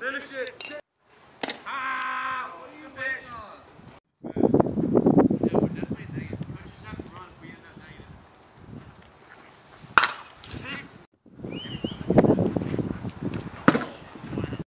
Finish it. Şey-